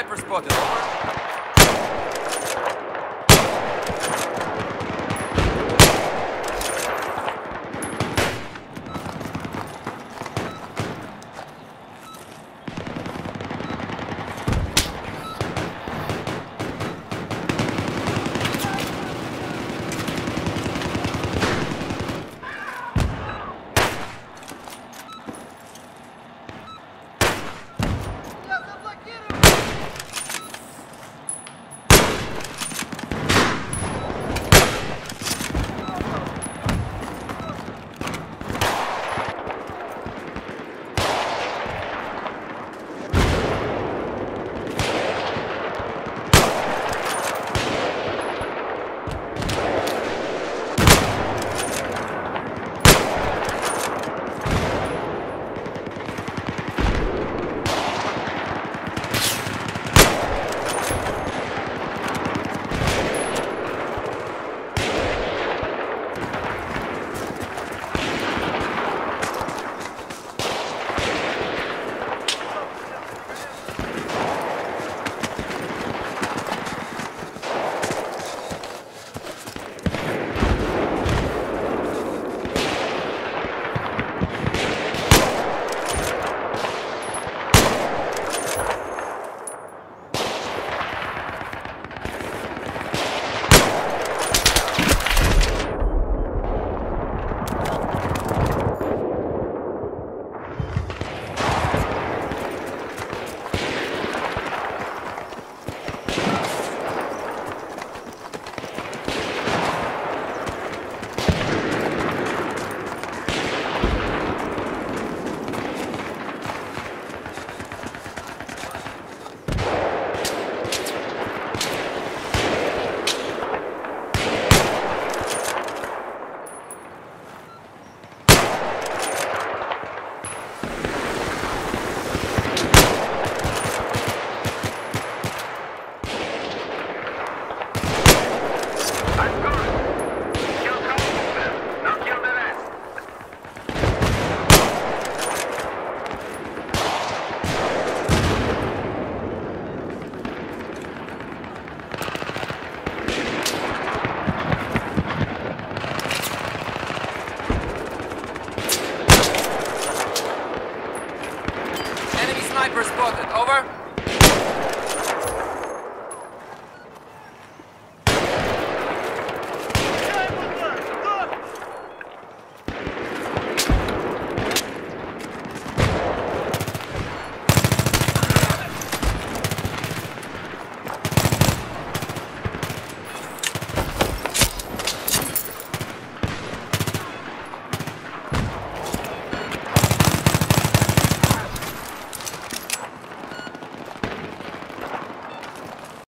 sniper spotted. Over.